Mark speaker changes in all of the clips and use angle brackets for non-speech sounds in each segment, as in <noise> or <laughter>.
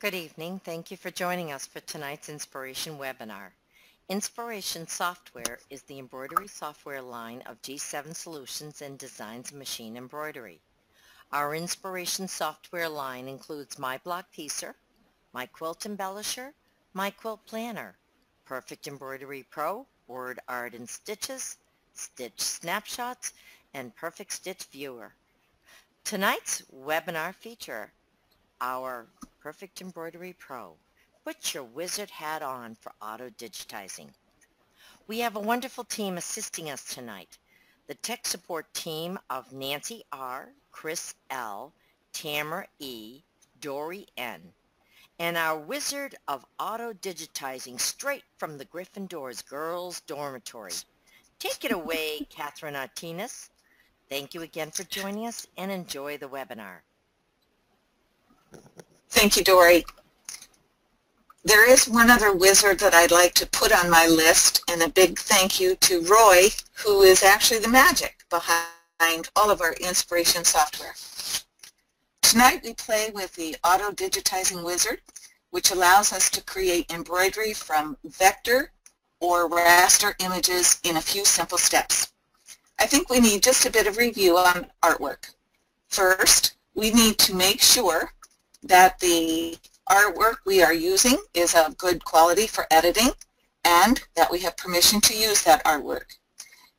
Speaker 1: Good evening. Thank you for joining us for tonight's Inspiration webinar. Inspiration Software is the embroidery software line of G7 Solutions and Designs Machine Embroidery. Our Inspiration software line includes My Block Piecer, My Quilt Embellisher, My Quilt Planner, Perfect Embroidery Pro, Word Art and Stitches, Stitch Snapshots, and Perfect Stitch Viewer. Tonight's webinar feature our Perfect Embroidery Pro. Put your wizard hat on for auto digitizing. We have a wonderful team assisting us tonight. The tech support team of Nancy R., Chris L., Tamara E., Dory N., and our wizard of auto digitizing straight from the Gryffindor's Girls Dormitory. Take it away, <laughs> Katherine Artines. Thank you again for joining us and enjoy the webinar.
Speaker 2: Thank you, Dory. There is one other wizard that I'd like to put on my list, and a big thank you to Roy, who is actually the magic behind all of our inspiration software. Tonight we play with the Auto Digitizing Wizard, which allows us to create embroidery from vector or raster images in a few simple steps. I think we need just a bit of review on artwork. First, we need to make sure that the artwork we are using is of good quality for editing and that we have permission to use that artwork.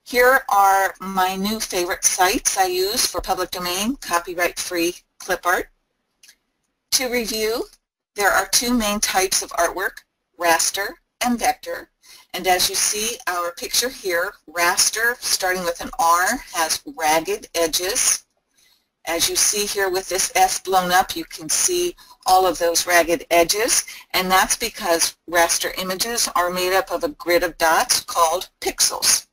Speaker 2: Here are my new favorite sites I use for public domain, copyright-free clip art. To review, there are two main types of artwork, raster and vector. And as you see, our picture here, raster, starting with an R, has ragged edges. As you see here with this S blown up, you can see all of those ragged edges, and that's because raster images are made up of a grid of dots called pixels.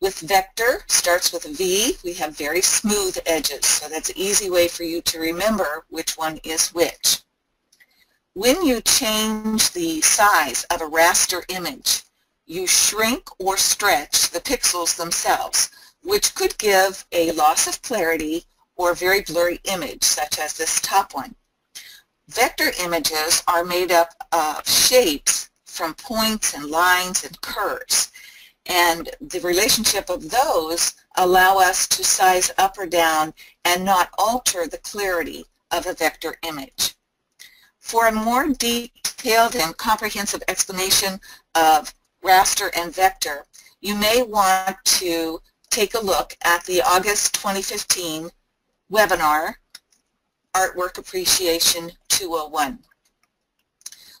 Speaker 2: With vector, starts with V, we have very smooth edges, so that's an easy way for you to remember which one is which. When you change the size of a raster image, you shrink or stretch the pixels themselves which could give a loss of clarity or a very blurry image, such as this top one. Vector images are made up of shapes from points and lines and curves. And the relationship of those allow us to size up or down and not alter the clarity of a vector image. For a more detailed and comprehensive explanation of raster and vector, you may want to take a look at the August 2015 webinar, Artwork Appreciation 201.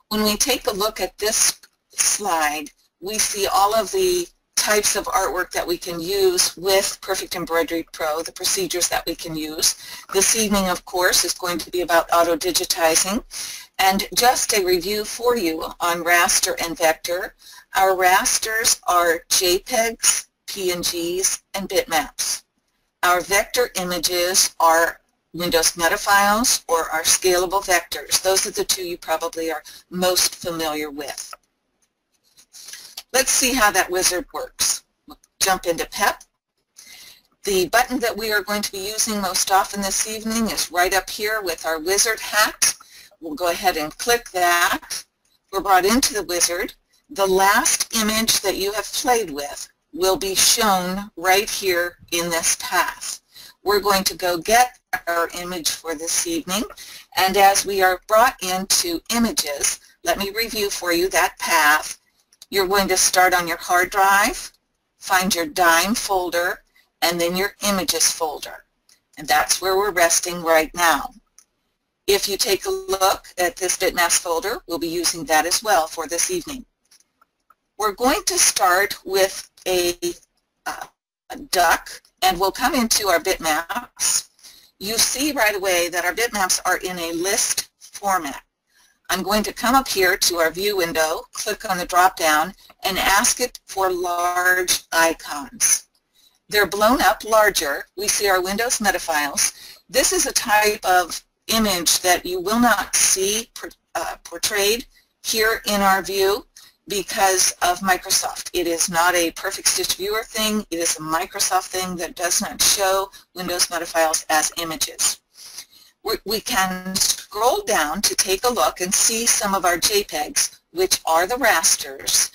Speaker 2: When we take a look at this slide, we see all of the types of artwork that we can use with Perfect Embroidery Pro, the procedures that we can use. This evening, of course, is going to be about auto-digitizing. And just a review for you on raster and vector. Our rasters are JPEGs, PNGs, and bitmaps. Our vector images are Windows metafiles or our scalable vectors. Those are the two you probably are most familiar with. Let's see how that wizard works. We'll jump into PEP. The button that we are going to be using most often this evening is right up here with our wizard hat. We'll go ahead and click that. We're brought into the wizard. The last image that you have played with will be shown right here in this path. We're going to go get our image for this evening and as we are brought into images, let me review for you that path. You're going to start on your hard drive, find your DIME folder, and then your images folder. And that's where we're resting right now. If you take a look at this bitmaps folder, we'll be using that as well for this evening. We're going to start with a, uh, duck and we'll come into our bitmaps. You see right away that our bitmaps are in a list format. I'm going to come up here to our view window, click on the drop down, and ask it for large icons. They're blown up larger. We see our Windows metafiles. This is a type of image that you will not see uh, portrayed here in our view because of Microsoft. It is not a Perfect Stitch Viewer thing. It is a Microsoft thing that does not show Windows metafiles as images. we can scroll down to take a look and see some of our JPEGs, which are the rasters.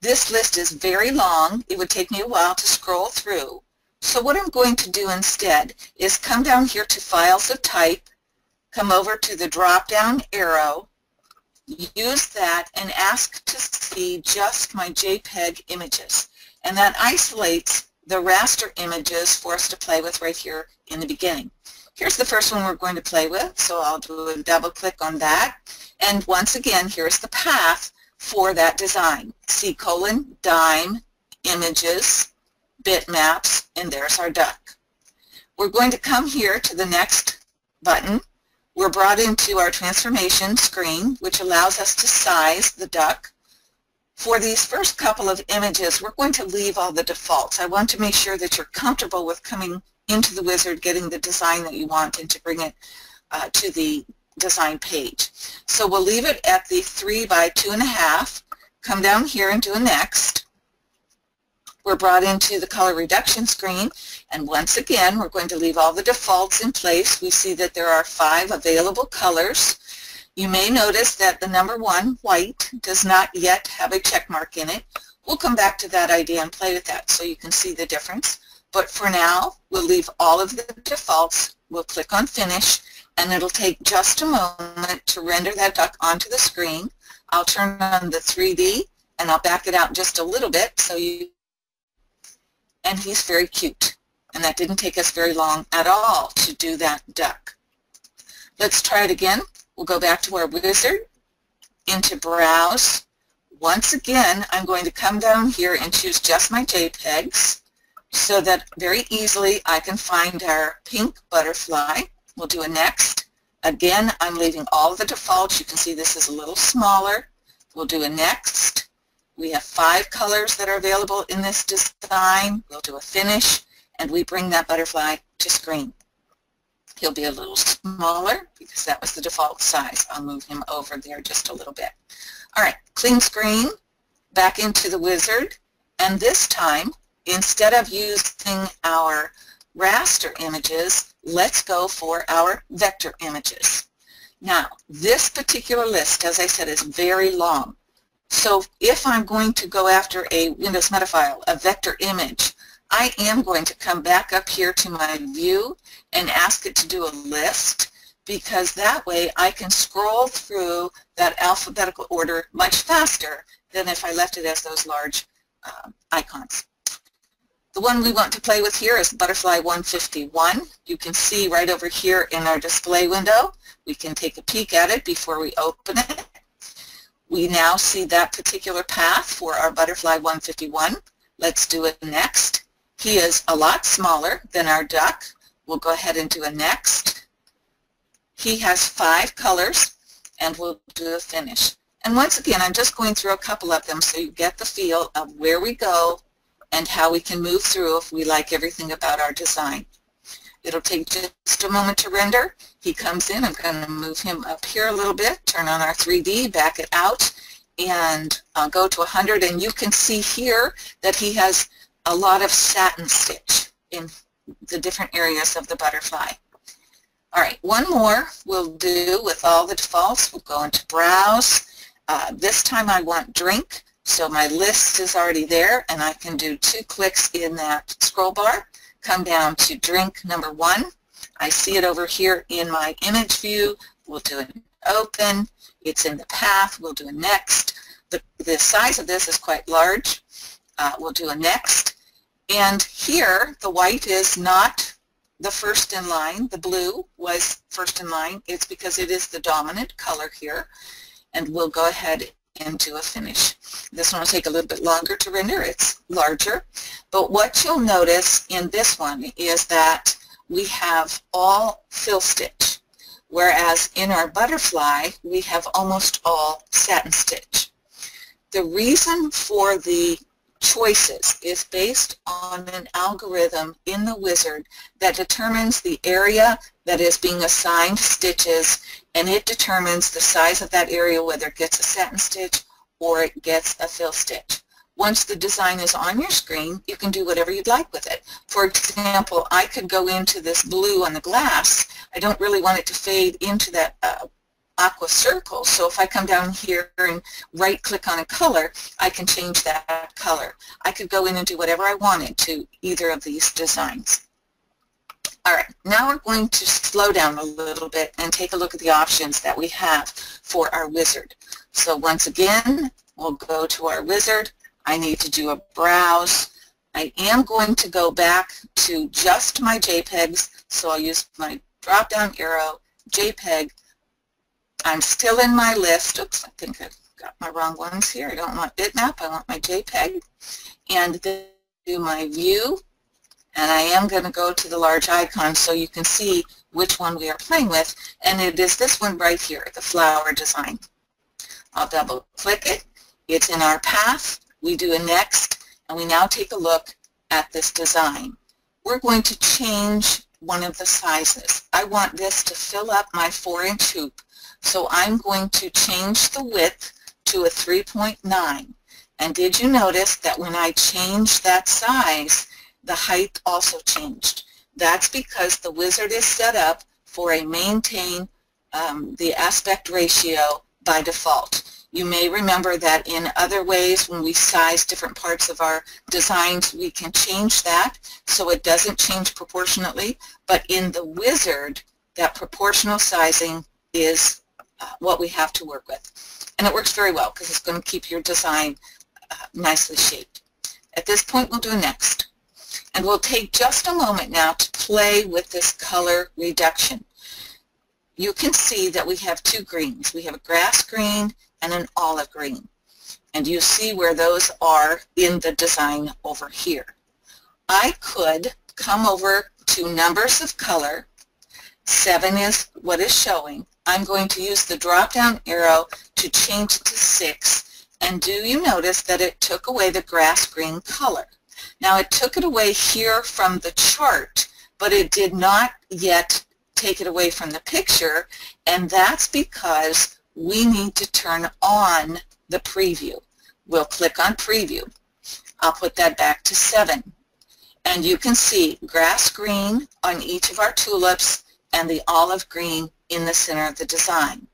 Speaker 2: This list is very long. It would take me a while to scroll through. So what I'm going to do instead is come down here to Files of Type, come over to the drop-down arrow, use that, and ask to see just my JPEG images. And that isolates the raster images for us to play with right here in the beginning. Here's the first one we're going to play with, so I'll do a double click on that. And once again, here's the path for that design. C colon, dime, images, bitmaps, and there's our duck. We're going to come here to the next button. We're brought into our transformation screen, which allows us to size the duck. For these first couple of images, we're going to leave all the defaults. I want to make sure that you're comfortable with coming into the wizard, getting the design that you want, and to bring it uh, to the design page. So we'll leave it at the 3 by 2.5, come down here and do a next. We're brought into the color reduction screen, and once again, we're going to leave all the defaults in place. We see that there are five available colors. You may notice that the number one, white, does not yet have a check mark in it. We'll come back to that idea and play with that so you can see the difference. But for now, we'll leave all of the defaults. We'll click on Finish, and it'll take just a moment to render that duck onto the screen. I'll turn on the 3D, and I'll back it out just a little bit so you... And he's very cute. And that didn't take us very long at all to do that duck. Let's try it again. We'll go back to our wizard, into Browse. Once again, I'm going to come down here and choose just my JPEGs so that very easily I can find our pink butterfly. We'll do a next. Again, I'm leaving all the defaults. You can see this is a little smaller. We'll do a next. We have five colors that are available in this design. We'll do a finish, and we bring that butterfly to screen. He'll be a little smaller because that was the default size. I'll move him over there just a little bit. All right, clean screen, back into the wizard, and this time instead of using our raster images, let's go for our vector images. Now, this particular list, as I said, is very long. So if I'm going to go after a Windows Metafile, a vector image, I am going to come back up here to my view and ask it to do a list because that way I can scroll through that alphabetical order much faster than if I left it as those large uh, icons. The one we want to play with here is Butterfly 151. You can see right over here in our display window. We can take a peek at it before we open it. We now see that particular path for our Butterfly 151. Let's do it next. He is a lot smaller than our duck. We'll go ahead and do a next. He has five colors, and we'll do a finish. And once again, I'm just going through a couple of them so you get the feel of where we go and how we can move through if we like everything about our design. It'll take just a moment to render. He comes in. I'm going to move him up here a little bit, turn on our 3D, back it out, and uh, go to 100. And you can see here that he has a lot of satin stitch in the different areas of the butterfly. All right, one more we'll do with all the defaults. We'll go into Browse. Uh, this time I want Drink. So my list is already there and I can do two clicks in that scroll bar, come down to drink number one. I see it over here in my image view. We'll do an open. It's in the path. We'll do a next. The, the size of this is quite large. Uh, we'll do a next. And here the white is not the first in line. The blue was first in line. It's because it is the dominant color here. And we'll go ahead and do a finish. This one will take a little bit longer to render. It's larger. But what you'll notice in this one is that we have all fill stitch, whereas in our butterfly, we have almost all satin stitch. The reason for the choices is based on an algorithm in the wizard that determines the area that is being assigned stitches and it determines the size of that area whether it gets a satin stitch or it gets a fill stitch. once the design is on your screen, you can do whatever you'd like with it. For example, I could go into this blue on the glass. I don't really want it to fade into that uh, aqua circle. So if I come down here and right click on a color, I can change that color. I could go in and do whatever I wanted to either of these designs. All right, now we're going to slow down a little bit and take a look at the options that we have for our wizard. So once again, we'll go to our wizard. I need to do a browse. I am going to go back to just my JPEGs, so I'll use my drop-down arrow, JPEG. I'm still in my list. Oops, I think I got my wrong ones here. I don't want bitmap, I want my JPEG. And then do my view, and I am going to go to the large icon so you can see which one we are playing with, and it is this one right here, the flower design. I'll double click it. It's in our path. We do a next, and we now take a look at this design. We're going to change one of the sizes. I want this to fill up my 4-inch hoop, so I'm going to change the width to a 3.9. And did you notice that when I change that size, the height also changed? That's because the wizard is set up for a maintain um, the aspect ratio by default. You may remember that in other ways when we size different parts of our designs we can change that so it doesn't change proportionately but in the wizard that proportional sizing is uh, what we have to work with. And it works very well because it's going to keep your design uh, nicely shaped. At this point we'll do next. And we'll take just a moment now to play with this color reduction. You can see that we have two greens. We have a grass green and an olive green. And you see where those are in the design over here. I could come over to numbers of color. Seven is what is showing. I'm going to use the drop-down arrow to change it to six. And do you notice that it took away the grass green color? Now it took it away here from the chart, but it did not yet take it away from the picture, and that's because we need to turn on the preview. We'll click on preview. I'll put that back to 7. And you can see grass green on each of our tulips and the olive green in the center of the design.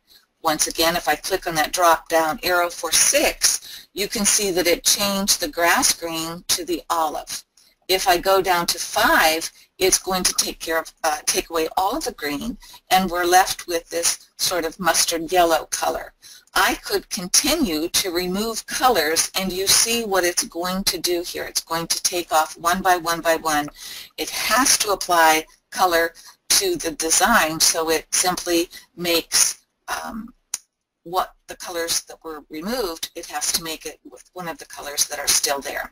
Speaker 2: Once again, if I click on that drop-down arrow for 6, you can see that it changed the grass green to the olive. If I go down to 5, it's going to take care of, uh, take away all of the green, and we're left with this sort of mustard yellow color. I could continue to remove colors, and you see what it's going to do here. It's going to take off one by one by one. It has to apply color to the design, so it simply makes um, what the colors that were removed, it has to make it with one of the colors that are still there.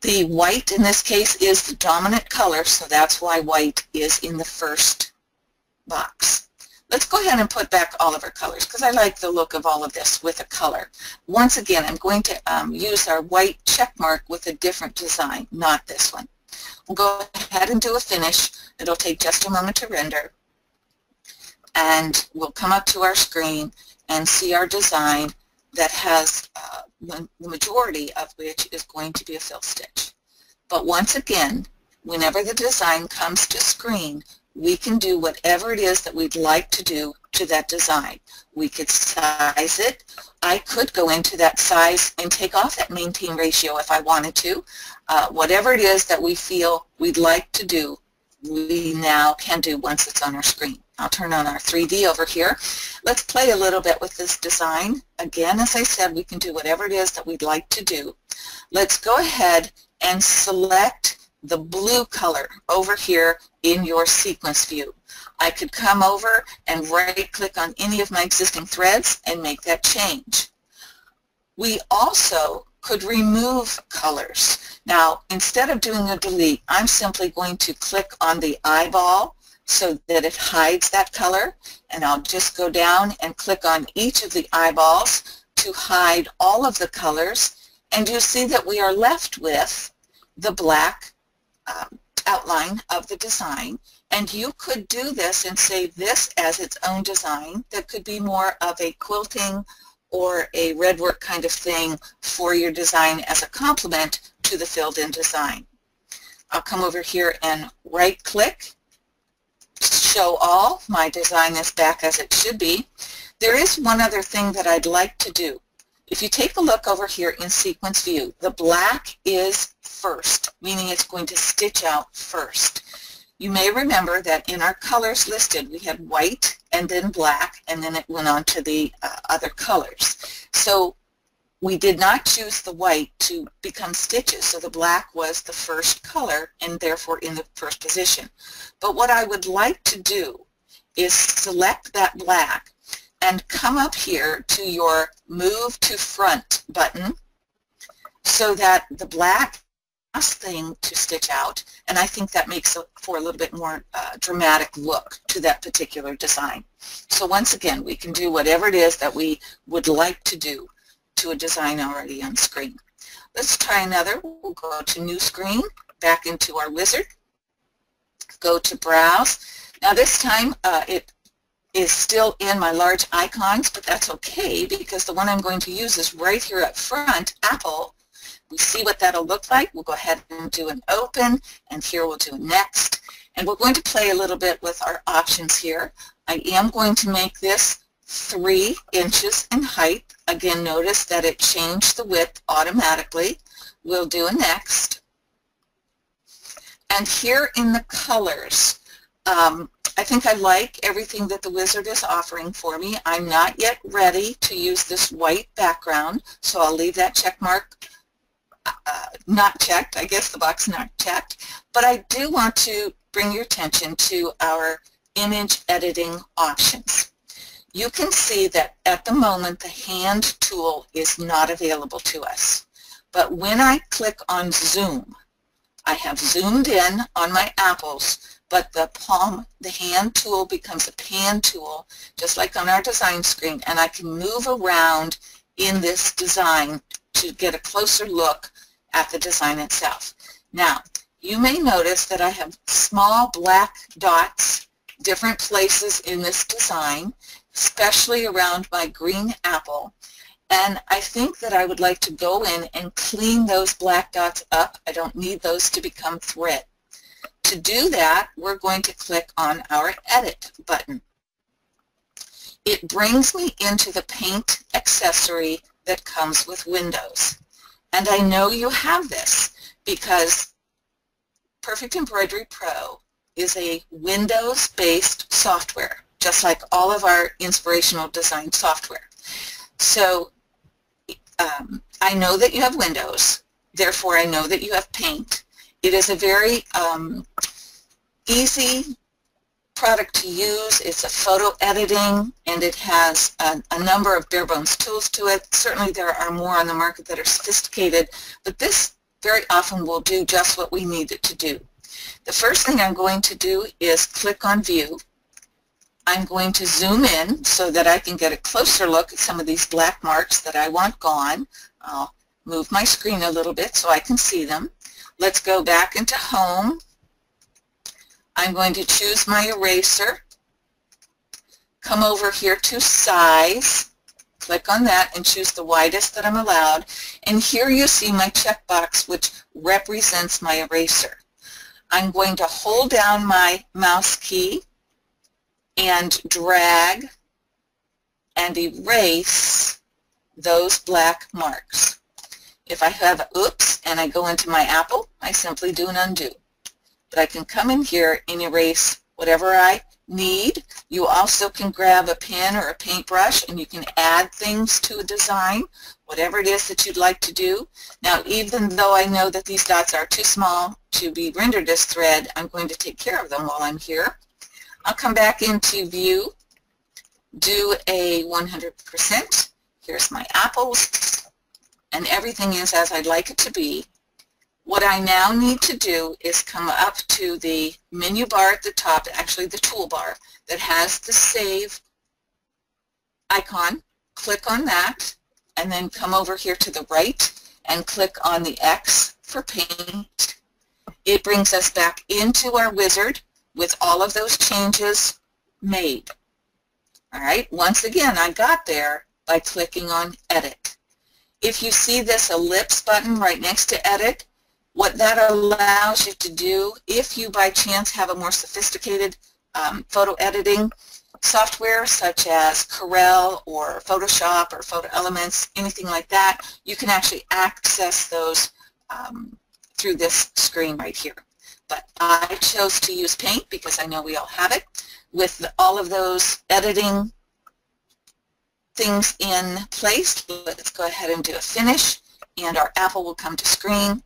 Speaker 2: The white in this case is the dominant color, so that's why white is in the first box. Let's go ahead and put back all of our colors because I like the look of all of this with a color. Once again, I'm going to um, use our white check mark with a different design, not this one. We'll go ahead and do a finish. It'll take just a moment to render. And we'll come up to our screen and see our design that has uh, the majority of which is going to be a fill stitch. But once again, whenever the design comes to screen, we can do whatever it is that we'd like to do to that design. We could size it. I could go into that size and take off that maintain ratio if I wanted to. Uh, whatever it is that we feel we'd like to do, we now can do once it's on our screen. I'll turn on our 3D over here. Let's play a little bit with this design. Again, as I said, we can do whatever it is that we'd like to do. Let's go ahead and select the blue color over here in your sequence view. I could come over and right-click on any of my existing threads and make that change. We also could remove colors. Now, instead of doing a delete, I'm simply going to click on the eyeball so that it hides that color. And I'll just go down and click on each of the eyeballs to hide all of the colors. And you see that we are left with the black um, outline of the design. And you could do this and save this as its own design that could be more of a quilting or a RedWork kind of thing for your design as a complement to the filled-in design. I'll come over here and right-click, show all. My design is back as it should be. There is one other thing that I'd like to do. If you take a look over here in sequence view, the black is first, meaning it's going to stitch out first. You may remember that in our colors listed, we had white and then black, and then it went on to the uh, other colors. So we did not choose the white to become stitches, so the black was the first color and therefore in the first position. But what I would like to do is select that black and come up here to your Move to Front button so that the black last thing to stitch out, and I think that makes for a little bit more uh, dramatic look to that particular design. So once again, we can do whatever it is that we would like to do to a design already on screen. Let's try another. We'll go to New Screen, back into our wizard, go to Browse. Now this time uh, it is still in my large icons, but that's okay because the one I'm going to use is right here up front, Apple. We see what that'll look like. We'll go ahead and do an open, and here we'll do next. And we're going to play a little bit with our options here. I am going to make this 3 inches in height. Again, notice that it changed the width automatically. We'll do a next. And here in the colors, um, I think I like everything that the wizard is offering for me. I'm not yet ready to use this white background, so I'll leave that check mark uh, not checked. I guess the box not checked. But I do want to bring your attention to our image editing options. You can see that at the moment the hand tool is not available to us. But when I click on zoom, I have zoomed in on my apples but the palm, the hand tool becomes a pan tool, just like on our design screen, and I can move around in this design to get a closer look at the design itself. Now, you may notice that I have small black dots, different places in this design, especially around my green apple, and I think that I would like to go in and clean those black dots up. I don't need those to become thread. To do that, we're going to click on our Edit button. It brings me into the Paint accessory that comes with Windows. And I know you have this because Perfect Embroidery Pro is a Windows-based software, just like all of our inspirational design software. So um, I know that you have Windows, therefore I know that you have Paint, it is a very um, easy product to use. It's a photo editing and it has a, a, number of bare bones tools to it. Certainly there are more on the market that are sophisticated, but this very often will do just what we need it to do. The first thing I'm going to do is click on View. I'm going to zoom in so that I can get a closer look at some of these black marks that I want gone. I'll move my screen a little bit so I can see them. Let's go back into Home. I'm going to choose my eraser. Come over here to Size. Click on that and choose the widest that I'm allowed. And here you see my checkbox which represents my eraser. I'm going to hold down my mouse key and drag and erase those black marks. If I have oops and I go into my apple, I simply do an undo. But I can come in here and erase whatever I need. You also can grab a pen or a paintbrush and you can add things to a design, whatever it is that you'd like to do. Now even though I know that these dots are too small to be rendered as thread, I'm going to take care of them while I'm here. I'll come back into view, do a 100%. Here's my apples and everything is as I'd like it to be, what I now need to do is come up to the menu bar at the top, actually the toolbar, that has the Save icon. Click on that, and then come over here to the right and click on the X for Paint. It brings us back into our wizard with all of those changes made. All right, once again, I got there, by clicking on Edit. If you see this ellipse button right next to Edit, what that allows you to do, if you by chance have a more sophisticated um, photo editing software such as Corel or Photoshop or Photo Elements, anything like that, you can actually access those um, through this screen right here. But I chose to use Paint because I know we all have it with all of those editing things in place. Let's go ahead and do a finish and our apple will come to screen.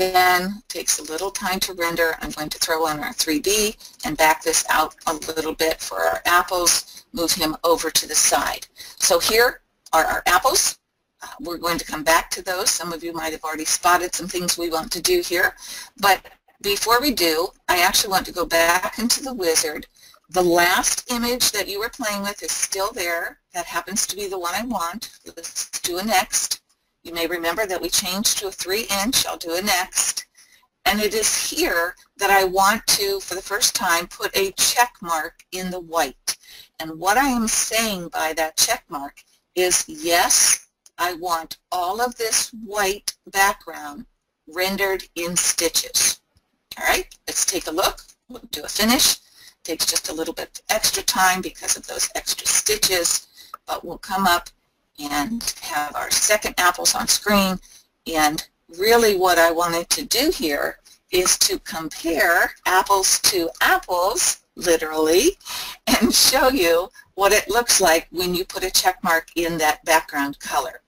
Speaker 2: Again, takes a little time to render. I'm going to throw on our 3D and back this out a little bit for our apples, move him over to the side. So here are our apples. Uh, we're going to come back to those. Some of you might have already spotted some things we want to do here. But before we do, I actually want to go back into the wizard. The last image that you were playing with is still there. That happens to be the one I want. Let's do a next. You may remember that we changed to a 3 inch. I'll do a next. And it is here that I want to, for the first time, put a check mark in the white. And what I am saying by that check mark is, yes, I want all of this white background rendered in stitches. All right, let's take a look. We'll do a finish. Takes just a little bit extra time because of those extra stitches, but we'll come up and have our second apples on screen. And really what I wanted to do here is to compare apples to apples, literally, and show you what it looks like when you put a check mark in that background color.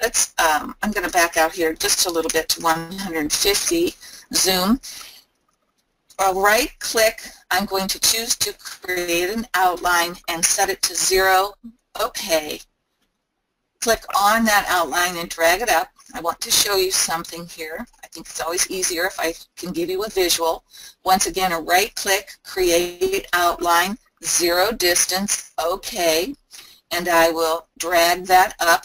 Speaker 2: Let's, um, I'm going to back out here just a little bit to 150 zoom. I'll right click, I'm going to choose to create an outline and set it to zero, okay, click on that outline and drag it up. I want to show you something here. I think it's always easier if I can give you a visual. Once again, a right click, create outline, zero distance, okay, and I will drag that up.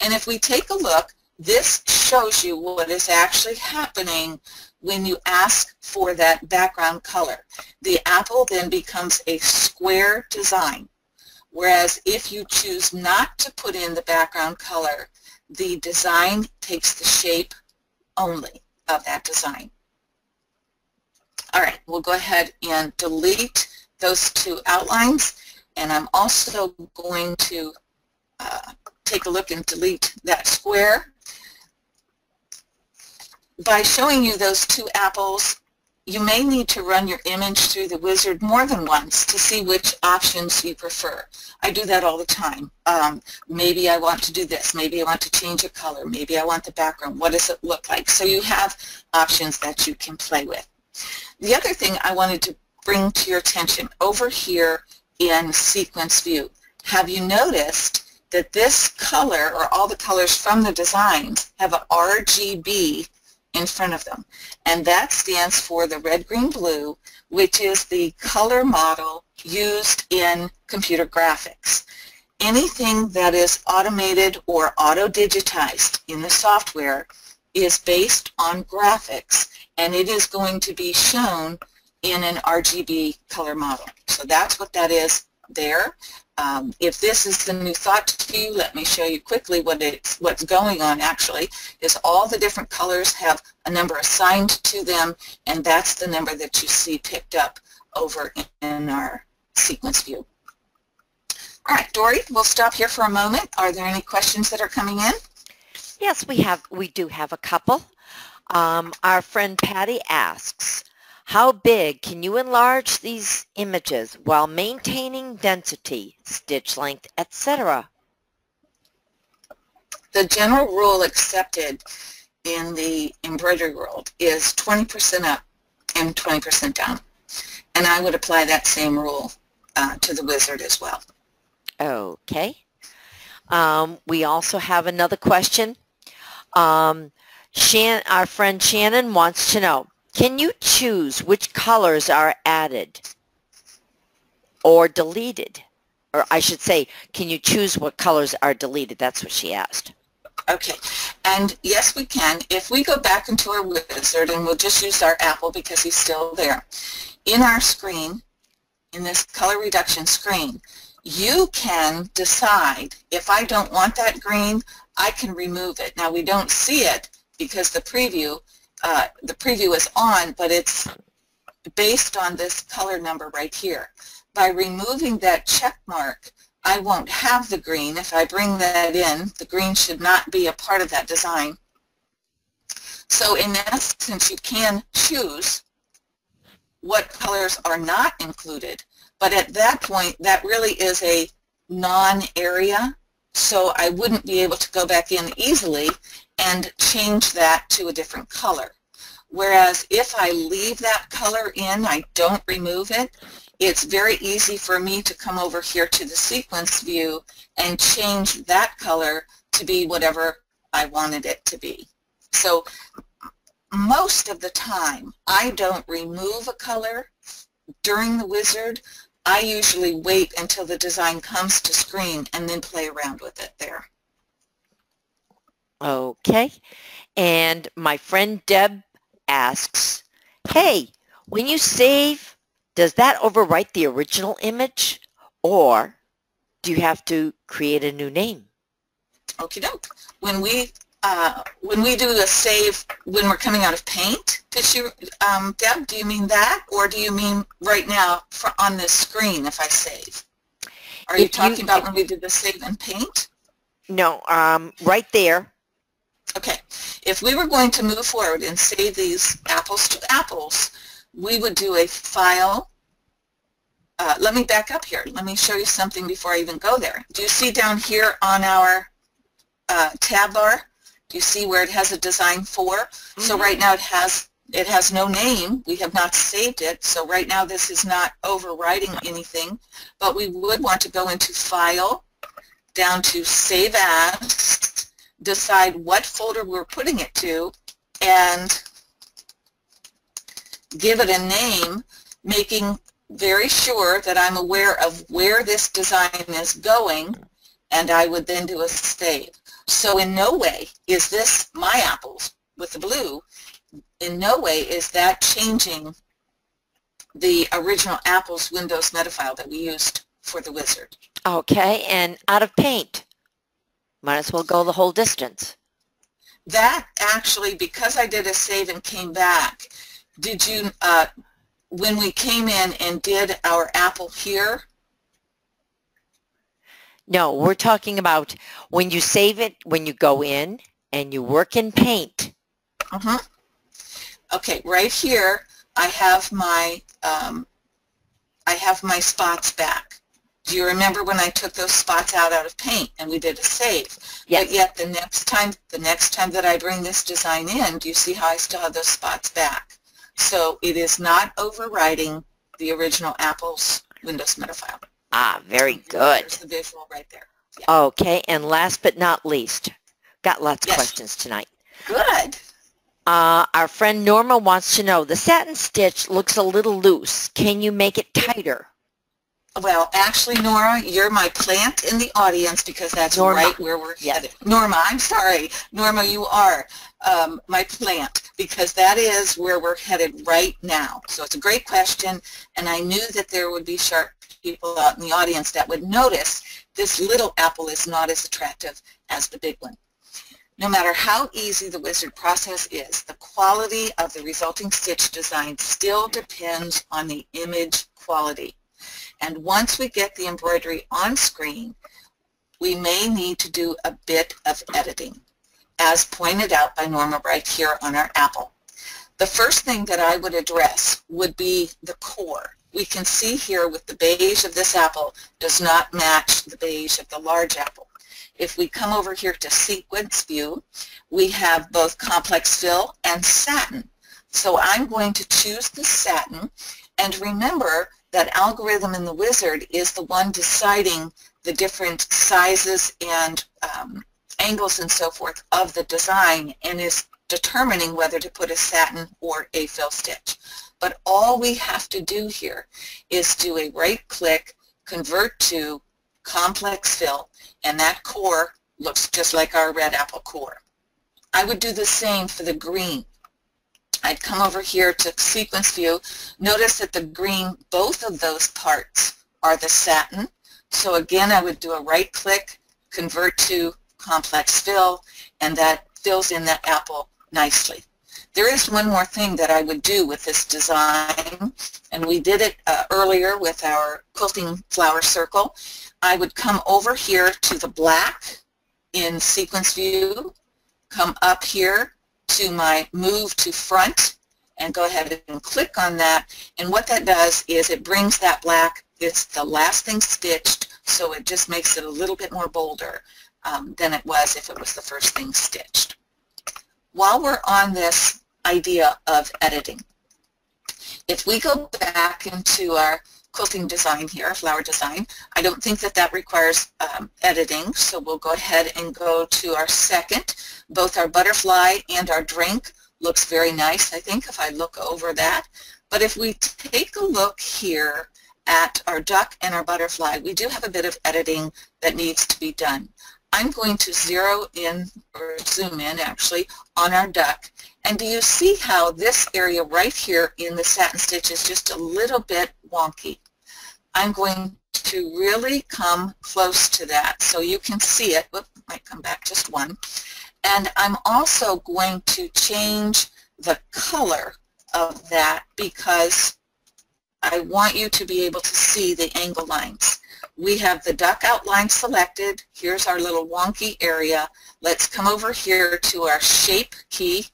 Speaker 2: And if we take a look, this shows you what is actually happening when you ask for that background color. The apple then becomes a square design. Whereas if you choose not to put in the background color, the design takes the shape only of that design. All right, we'll go ahead and delete those two outlines. And I'm also going to uh, take a look and delete that square. By showing you those two apples, you may need to run your image through the wizard more than once to see which options you prefer. I do that all the time. Um, maybe I want to do this. Maybe I want to change a color. Maybe I want the background. What does it look like? So you have options that you can play with. The other thing I wanted to bring to your attention over here in sequence view, have you noticed that this color or all the colors from the designs have an RGB in front of them. And that stands for the red, green, blue, which is the color model used in computer graphics. Anything that is automated or auto-digitized in the software is based on graphics and it is going to be shown in an RGB color model. So that's what that is there. Um, if this is the new thought to you, let me show you quickly what it's, what's going on actually, is all the different colors have a number assigned to them, and that's the number that you see picked up over in our sequence view. All right, Dory, we'll stop here for a moment. Are there any questions that are coming in?
Speaker 1: Yes, we have. We do have a couple. Um, our friend Patty asks, how big can you enlarge these images while maintaining density, stitch length, etc.?
Speaker 2: The general rule accepted in the embroidery world is 20% up and 20% down. And I would apply that same rule uh, to the wizard as well.
Speaker 1: Okay. Um, we also have another question. Um, Shan our friend Shannon wants to know, can you choose which colors are added or deleted? Or I should say, can you choose what colors are deleted? That's what she asked.
Speaker 2: Okay, and yes we can. If we go back into our wizard, and we'll just use our apple because he's still there, in our screen, in this color reduction screen, you can decide if I don't want that green, I can remove it. Now we don't see it because the preview, uh, the preview is on, but it's based on this color number right here. By removing that check mark, I won't have the green. If I bring that in, the green should not be a part of that design. So in essence, you can choose what colors are not included, but at that point, that really is a non-area, so I wouldn't be able to go back in easily and change that to a different color. Whereas if I leave that color in, I don't remove it, it's very easy for me to come over here to the sequence view and change that color to be whatever I wanted it to be. So most of the time, I don't remove a color during the wizard. I usually wait until the design comes to screen and then play around with it there.
Speaker 1: Okay. And my friend Deb asks, hey, when you save, does that overwrite the original image or do you have to create a new name?
Speaker 2: Okie doke. When we uh, when we do a save when we're coming out of paint, does you, um, Deb, do you mean that or do you mean right now for, on this screen if I save? Are if you talking you, about when we did the save in paint?
Speaker 1: No, um, right there
Speaker 2: Okay, if we were going to move forward and save these apples to apples, we would do a file. Uh, let me back up here. Let me show you something before I even go there. Do you see down here on our uh, tab bar? Do you see where it has a design for? Mm -hmm. So mm-hmm. right now it has it has no name. We have not saved it. So right now this is not overwriting anything. But we would want to go into File, down to Save As, decide what folder we're putting it to and give it a name, making very sure that I'm aware of where this design is going, and I would then do a save. So in no way is this my apples with the blue, in no way is that changing the original apples Windows meta file that we used for the wizard.
Speaker 1: Okay, and out of paint, might as well go the whole distance.
Speaker 2: That actually, because I did a save and came back, did you, uh, when we came in and did our apple here?
Speaker 1: No, we're talking about when you save it, when you go in and you work in paint.
Speaker 2: Uh-huh. Okay, right here, I have my, um, I have my spots back. Do you remember when I took those spots out out of paint and we did a save?
Speaker 1: Yes.
Speaker 2: But yet the next time, the next time that I bring this design in, do you see how I still have those spots back? So it is not overwriting the original Apple's Windows meta file.
Speaker 1: Ah, very good.
Speaker 2: There's the visual right there.
Speaker 1: Yeah. Okay, and last but not least, got lots yes. of questions tonight.
Speaker 2: Good.
Speaker 1: Uh, our friend Norma wants to know, the satin stitch looks a little loose. Can you make it tighter?
Speaker 2: Well, actually, Nora, you're my plant in the audience because that's
Speaker 1: Norma.
Speaker 2: right where we're headed. Norma, I'm sorry. Norma, you are um, my plant because that is where we're headed right now. So it's a great question, and I knew that there would be sharp people out in the audience that would notice this little apple is not as attractive as the big one. No matter how easy the wizard process is, the quality of the resulting stitch design still depends on the image quality. And once we get the embroidery on screen, we may need to do a bit of editing, as pointed out by Norma right here on our apple. The first thing that I would address would be the core. We can see here with the beige of this apple does not match the beige of the large apple. If we come over here to sequence view, we have both complex fill and satin. So I'm going to choose the satin and remember that algorithm in the wizard is the one deciding the different sizes and um, angles and so forth of the design and is determining whether to put a satin or a fill stitch. But all we have to do here is do a right click, convert to complex fill, and that core looks just like our red apple core. I would do the same for the green. I'd come over here to sequence view. Notice that the green, both of those parts are the satin. So again, I would do a right click, convert to complex fill, and that fills in that apple nicely. There is one more thing that I would do with this design, and we did it uh, earlier with our quilting flower circle. I would come over here to the black in sequence view, come up here to my move to front, and go ahead and click on that. And what that does is it brings that black, it's the last thing stitched, so it just makes it a little bit more bolder um, than it was if it was the first thing stitched. While we're on this idea of editing. If we go back into our quilting design here, flower design, I don't think that that requires um, editing, so we'll go ahead and go to our second. Both our butterfly and our drink looks very nice, I think, if I look over that. But if we take a look here at our duck and our butterfly, we do have a bit of editing that needs to be done. I'm going to zero in, or zoom in actually, on our duck. And do you see how this area right here in the satin stitch is just a little bit wonky? I'm going to really come close to that so you can see it. Whoop, might come back just one. And I'm also going to change the color of that because I want you to be able to see the angle lines. We have the duck outline selected. Here's our little wonky area. Let's come over here to our shape key.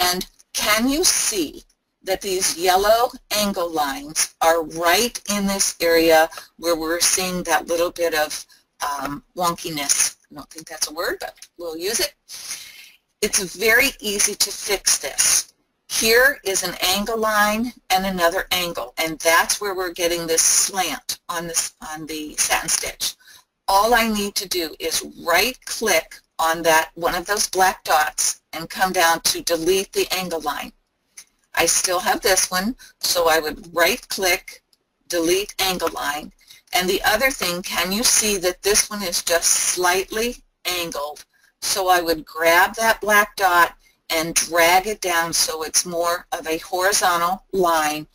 Speaker 2: And can you see that these yellow angle lines are right in this area where we're seeing that little bit of um, wonkiness. I don't think that's a word, but we'll use it. It's very easy to fix this. Here is an angle line and another angle, and that's where we're getting this slant on, this, on the satin stitch. All I need to do is right-click on that one of those black dots and come down to delete the angle line. I still have this one, so I would right-click, delete angle line, and the other thing, can you see that this one is just slightly angled? So I would grab that black dot and drag it down so it's more of a horizontal line.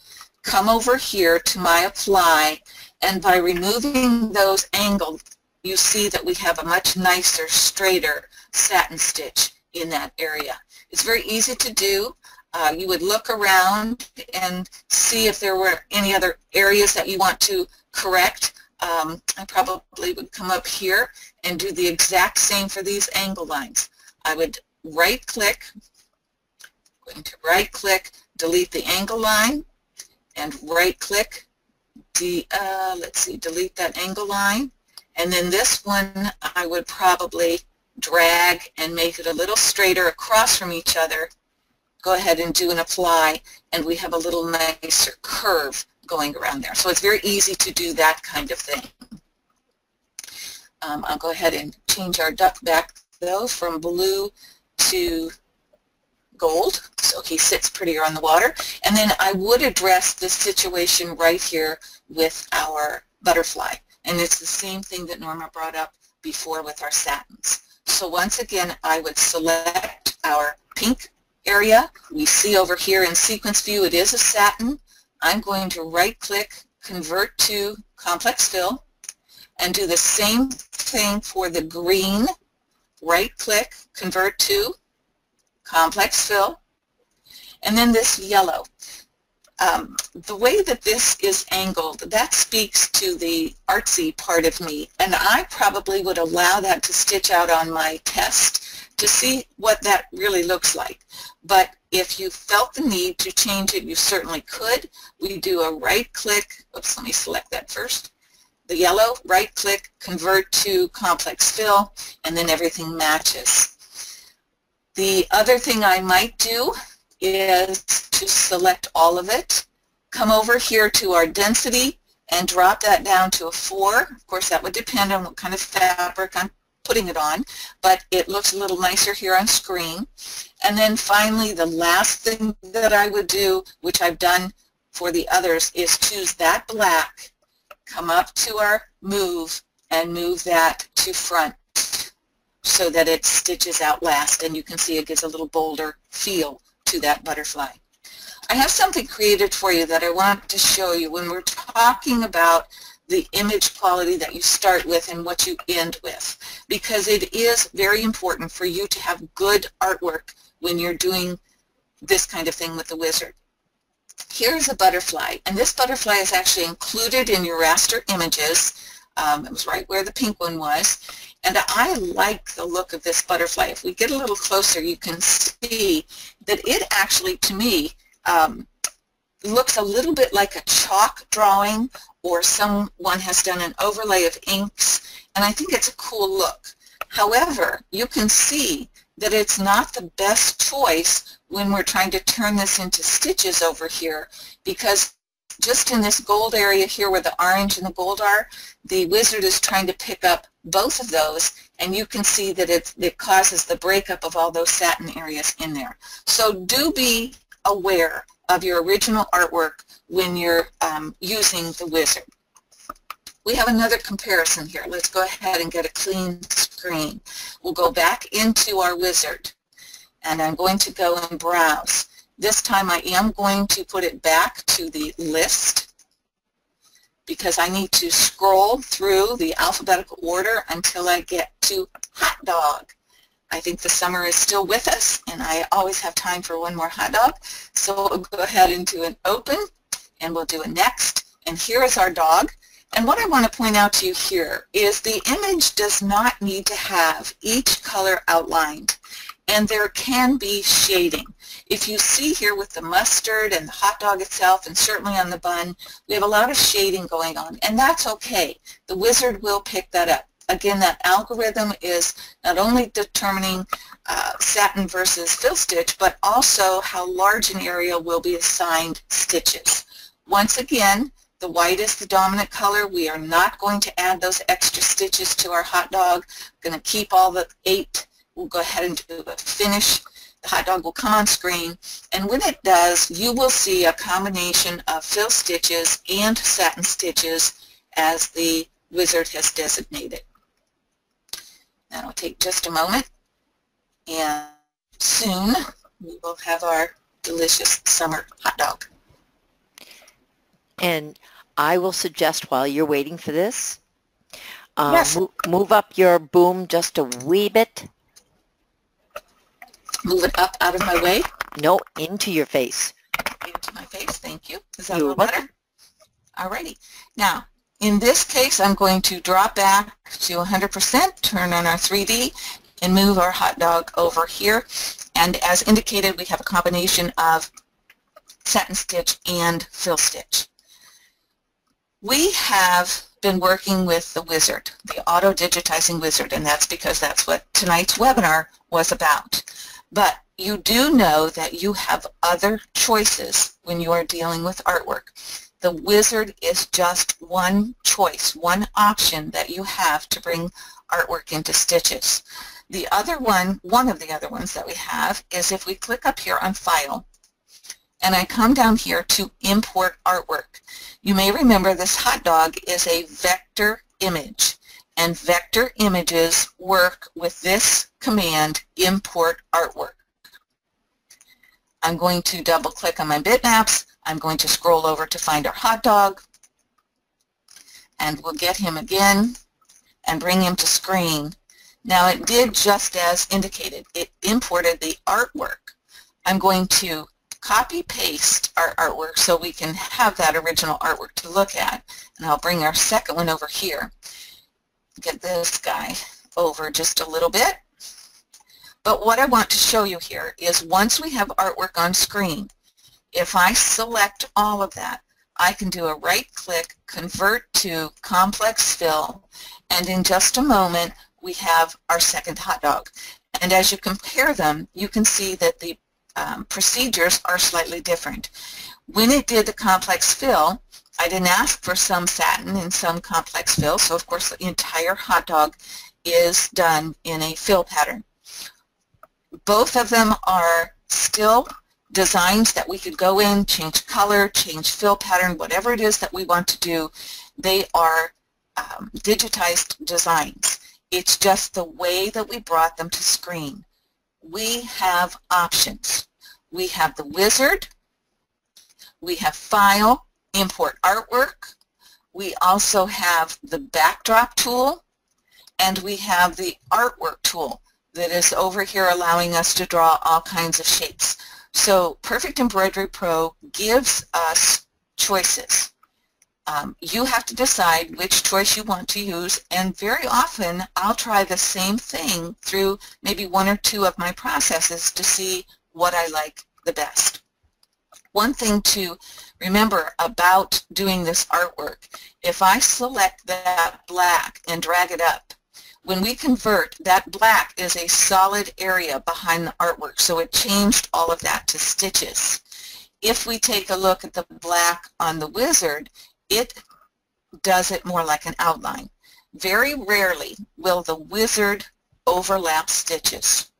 Speaker 2: Come over here to my apply and by removing those angles you see that we have a much nicer, straighter satin stitch in that area. It's very easy to do. Uh, you would look around and see if there were any other areas that you want to correct. Um, I probably would come up here and do the exact same for these angle lines. I would right click, going to right click, delete the angle line, and right click, de, uh, let's see, delete that angle line. And then this one I would probably drag and make it a little straighter across from each other. Go ahead and do an apply, and we have a little nicer curve going around there. So it's very easy to do that kind of thing. Um, I'll go ahead and change our duck back, though, from blue to gold, so he sits prettier on the water. And then I would address this situation right here with our butterfly. And it's the same thing that Norma brought up before with our satins. So once again, I would select our pink area. We see over here in sequence view it is a satin. I'm going to right-click, convert to complex fill, and do the same thing for the green. Right-click, convert to complex fill, and then this yellow. Um, the way that this is angled, that speaks to the artsy part of me, and I probably would allow that to stitch out on my test to see what that really looks like. But if you felt the need to change it, you certainly could. We do a right click, oops, let me select that first. The yellow, right click, convert to complex fill, and then everything matches. The other thing I might do is to select all of it, come over here to our density and drop that down to a 4. Of course, that would depend on what kind of fabric I'm putting it on, but it looks a little nicer here on screen. And then finally, the last thing that I would do, which I've done for the others, is choose that black, come up to our move, and move that to front so that it stitches out last and you can see it gives a little bolder feel to that butterfly. I have something created for you that I want to show you when we're talking about the image quality that you start with and what you end with because it is very important for you to have good artwork when you're doing this kind of thing with the wizard. Here's a butterfly and this butterfly is actually included in your raster images. Um, it was right where the pink one was and I like the look of this butterfly. If we get a little closer you can see that it actually to me um, looks a little bit like a chalk drawing or someone has done an overlay of inks and I think it's a cool look. However, you can see that it's not the best choice when we're trying to turn this into stitches over here because just in this gold area here where the orange and the gold are, the wizard is trying to pick up both of those and you can see that it, it causes the breakup of all those satin areas in there. So do be aware of your original artwork when you're um, using the wizard. We have another comparison here. Let's go ahead and get a clean screen. We'll go back into our wizard and I'm going to go and browse. This time I am going to put it back to the list because I need to scroll through the alphabetical order until I get to hot dog. I think the summer is still with us, and I always have time for one more hot dog. So we'll go ahead and do an open, and we'll do a next. And here is our dog. And what I want to point out to you here is the image does not need to have each color outlined. And there can be shading. If you see here with the mustard and the hot dog itself, and certainly on the bun, we have a lot of shading going on. And that's okay. The wizard will pick that up. Again, that algorithm is not only determining uh, satin versus fill stitch, but also how large an area will be assigned stitches. Once again, the white is the dominant color. We are not going to add those extra stitches to our hot dog. Going to keep all the eight. We'll go ahead and do a finish. The hot dog will come on screen, and when it does, you will see a combination of fill stitches and satin stitches as the wizard has designated. That'll take just a moment. And soon we will have our delicious summer hot dog.
Speaker 1: And I will suggest while you're waiting for this, uh,
Speaker 2: yes.
Speaker 1: move up your boom just a wee bit.
Speaker 2: Move it up out of my way?
Speaker 1: No, into your face.
Speaker 2: Into my face, thank you. Is that
Speaker 1: You're
Speaker 2: a little better? Alrighty. Now, in this case, I'm going to drop back to 100%, turn on our 3D, and move our hot dog over here. And as indicated, we have a combination of satin stitch and fill stitch. We have been working with the wizard, the auto digitizing wizard, and that's because that's what tonight's webinar was about. But you do know that you have other choices when you are dealing with artwork the wizard is just one choice, one option that you have to bring artwork into stitches. The other one, one of the other ones that we have is if we click up here on File and I come down here to Import Artwork. You may remember this hot dog is a vector image and vector images work with this command, Import Artwork. I'm going to double click on my bitmaps I'm going to scroll over to find our hot dog and we'll get him again and bring him to screen. Now it did just as indicated. It imported the artwork. I'm going to copy paste our artwork so we can have that original artwork to look at. And I'll bring our second one over here. Get this guy over just a little bit. But what I want to show you here is once we have artwork on screen, if I select all of that, I can do a right-click, convert to complex fill, and in just a moment we have our second hot dog. And as you compare them, you can see that the um, procedures are slightly different. When it did the complex fill, I didn't ask for some satin and some complex fill, so of course the entire hot dog is done in a fill pattern. Both of them are still designs that we could go in, change color, change fill pattern, whatever it is that we want to do, they are um, digitized designs. It's just the way that we brought them to screen. We have options. We have the wizard, we have File, Import Artwork. We also have the Backdrop tool, and we have the Artwork tool that is over here allowing us to draw all kinds of shapes. So Perfect Embroidery Pro gives us choices. Um, you have to decide which choice you want to use and very often I'll try the same thing through maybe one or two of my processes to see what I like the best. One thing to remember about doing this artwork, if I select that black and drag it up, when we convert, that black is a solid area behind the artwork, so it changed all of that to stitches. If we take a look at the black on the wizard, it does it more like an outline. Very rarely will the wizard overlap stitches.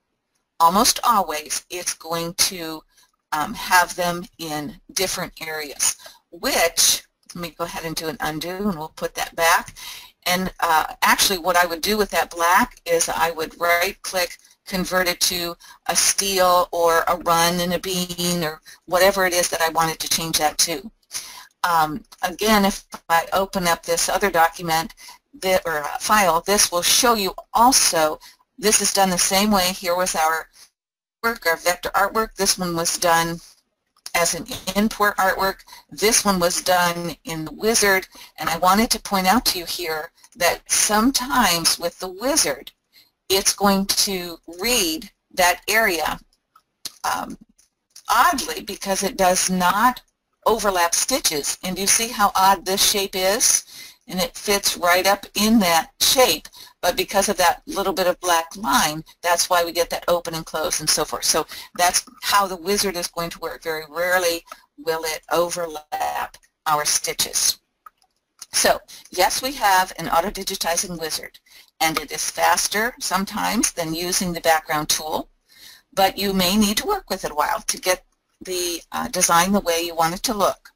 Speaker 2: Almost always it's going to um, have them in different areas, which, let me go ahead and do an undo and we'll put that back. And uh, actually what I would do with that black is I would right click convert it to a steel or a run and a bean or whatever it is that I wanted to change that to. Um, again, if I open up this other document that, or uh, file, this will show you also, this is done the same way. Here was our work, our vector artwork. This one was done as an import artwork. This one was done in the wizard, and I wanted to point out to you here that sometimes with the wizard, it's going to read that area um, oddly because it does not overlap stitches. And you see how odd this shape is? And it fits right up in that shape. But because of that little bit of black line, that's why we get that open and close and so forth. So that's how the wizard is going to work. Very rarely will it overlap our stitches. So yes, we have an auto-digitizing wizard, and it is faster sometimes than using the background tool, but you may need to work with it a while to get the uh, design the way you want it to look.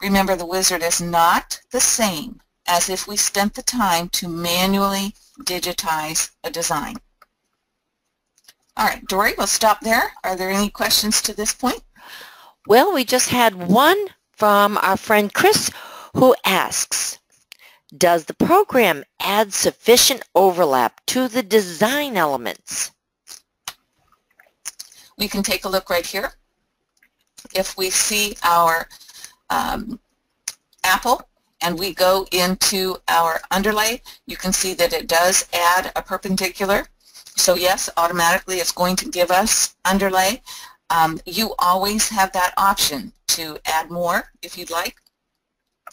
Speaker 2: Remember, the wizard is not the same as if we spent the time to manually digitize a design. All right, Dory, we'll stop there. Are there any questions to this point?
Speaker 1: Well, we just had one from our friend Chris who asks, does the program add sufficient overlap to the design elements?
Speaker 2: We can take a look right here if we see our um, apple and we go into our underlay, you can see that it does add a perpendicular. So yes, automatically it's going to give us underlay. Um, you always have that option to add more if you'd like.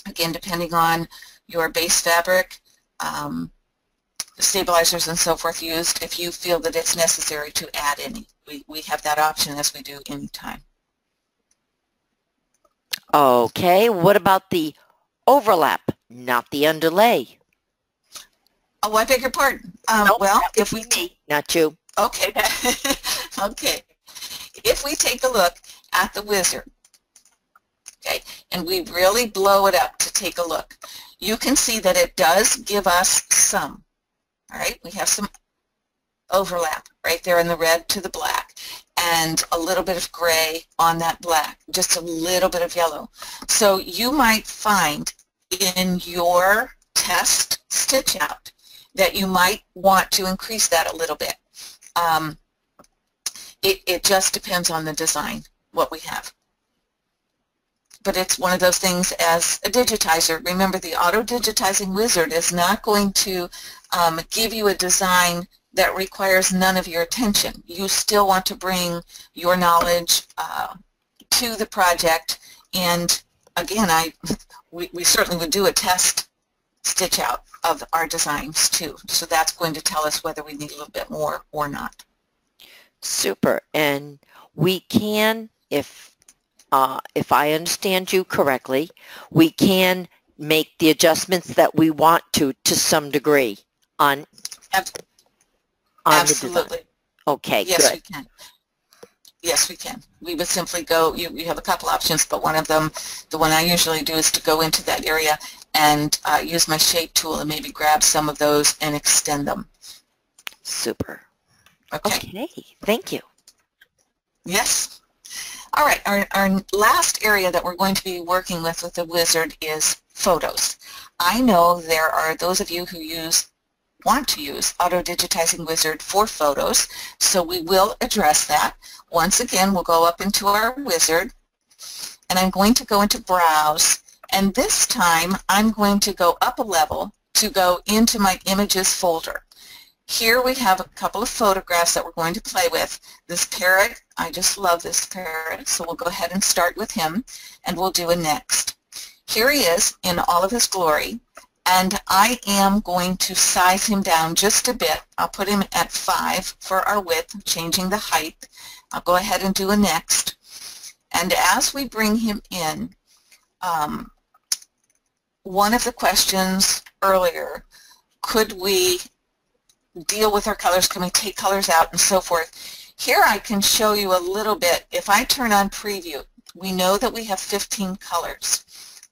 Speaker 2: Again, depending on your base fabric, um, stabilizers and so forth used, if you feel that it's necessary to add any. We, we have that option as we do anytime.
Speaker 1: Okay, what about the overlap, not the underlay?
Speaker 2: Oh, I beg your pardon. Um, nope, well, if we
Speaker 1: me, not you.
Speaker 2: Okay, <laughs> okay. If we take a look at the wizard, okay, and we really blow it up to take a look, you can see that it does give us some. All right, we have some overlap right there in the red to the black and a little bit of gray on that black, just a little bit of yellow. So you might find in your test stitch out that you might want to increase that a little bit. Um, it, it just depends on the design, what we have. But it's one of those things as a digitizer. Remember, the auto-digitizing wizard is not going to um, give you a design that requires none of your attention. You still want to bring your knowledge uh, to the project and again I we, we certainly would do a test stitch out of our designs too. So that's going to tell us whether we need a little bit more or not.
Speaker 1: Super. And we can, if uh, if I understand you correctly, we can make the adjustments that we want to to some degree on
Speaker 2: on Absolutely.
Speaker 1: the design. Okay,
Speaker 2: yes,
Speaker 1: good.
Speaker 2: we can. Yes, we can. We would simply go, you, you have a couple options, but one of them, the one I usually do is to go into that area and uh, use my shape tool and maybe grab some of those and extend them.
Speaker 1: Super.
Speaker 2: Okay.
Speaker 1: Okay, thank you.
Speaker 2: Yes. All right, our, our last area that we're going to be working with with the wizard is photos. I know there are those of you who use want to use Auto Digitizing Wizard for photos, so we will address that. Once again, we'll go up into our wizard, and I'm going to go into Browse, and this time I'm going to go up a level to go into my Images folder. Here we have a couple of photographs that we're going to play with. This parrot, I just love this parrot, so we'll go ahead and start with him, and we'll do a next. Here he is in all of his glory and I am going to size him down just a bit. I'll put him at 5 for our width, changing the height. I'll go ahead and do a next. And as we bring him in, um, one of the questions earlier, could we deal with our colors, can we take colors out and so forth. Here I can show you a little bit. If I turn on preview, we know that we have 15 colors.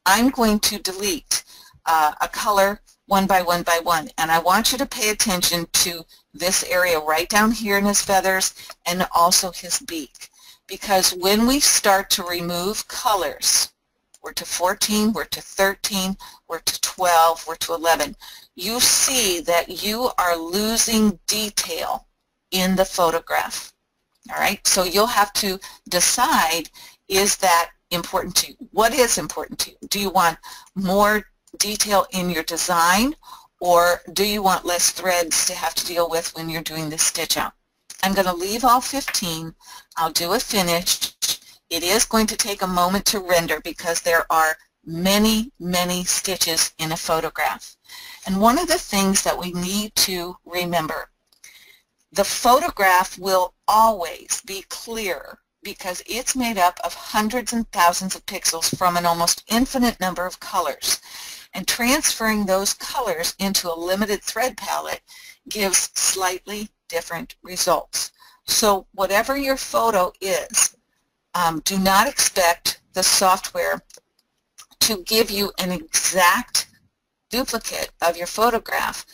Speaker 2: I'm going to delete uh, a color one by one by one. And I want you to pay attention to this area right down here in his feathers and also his beak. Because when we start to remove colors, we're to 14, we're to 13, we're to 12, we're to 11, you see that you are losing detail in the photograph. All right, so you'll have to decide, is that important to you? What is important to you? Do you want more detail in your design or do you want less threads to have to deal with when you're doing the stitch out? I'm going to leave all 15. I'll do a finish. It is going to take a moment to render because there are many, many stitches in a photograph. And one of the things that we need to remember, the photograph will always be clear because it's made up of hundreds and thousands of pixels from an almost infinite number of colors and transferring those colors into a limited thread palette gives slightly different results. So whatever your photo is, um, do not expect the software to give you an exact duplicate of your photograph.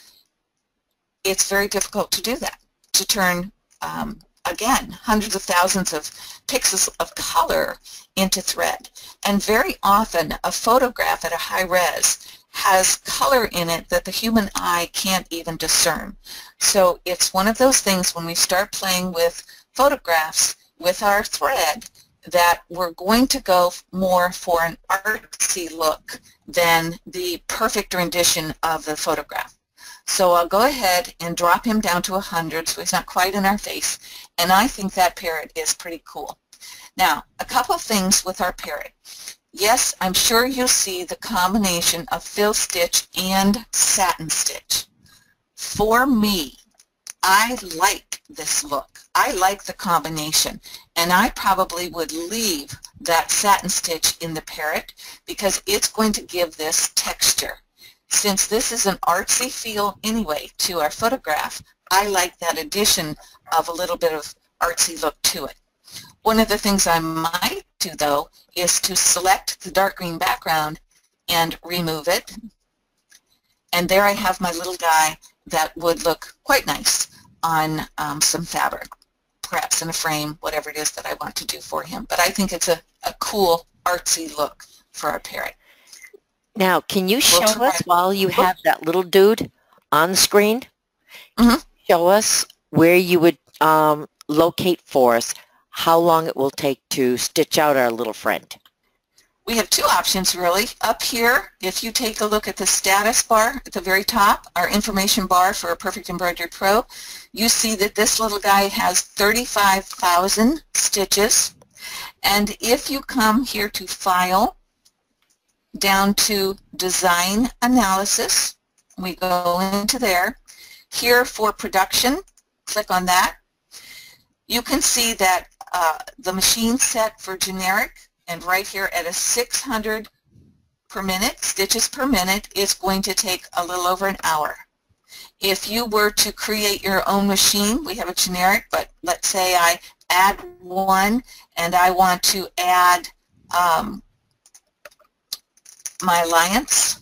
Speaker 2: It's very difficult to do that, to turn, um, again, hundreds of thousands of pixels of color into thread. And very often a photograph at a high res has color in it that the human eye can't even discern. So it's one of those things when we start playing with photographs with our thread that we're going to go more for an artsy look than the perfect rendition of the photograph. So I'll go ahead and drop him down to 100 so he's not quite in our face and I think that parrot is pretty cool. Now a couple of things with our parrot. Yes, I'm sure you'll see the combination of fill stitch and satin stitch. For me, I like this look. I like the combination and I probably would leave that satin stitch in the parrot because it's going to give this texture. Since this is an artsy feel anyway to our photograph, I like that addition of a little bit of artsy look to it. One of the things I might do though is to select the dark green background and remove it. And there I have my little guy that would look quite nice on um, some fabric, perhaps in a frame, whatever it is that I want to do for him. But I think it's a, a cool, artsy look for our parrot.
Speaker 1: Now, can you show we'll us while you have that little dude on the screen? Mm -hmm. Show us where you would um, locate for us how long it will take to stitch out our little friend.
Speaker 2: We have two options really. Up here, if you take a look at the status bar at the very top, our information bar for a Perfect Embroidery Pro, you see that this little guy has 35,000 stitches. And if you come here to File, down to Design Analysis, we go into there. Here for production, click on that. You can see that uh, the machine set for generic and right here at a 600 per minute, stitches per minute, is going to take a little over an hour. If you were to create your own machine, we have a generic, but let's say I add one and I want to add um, my alliance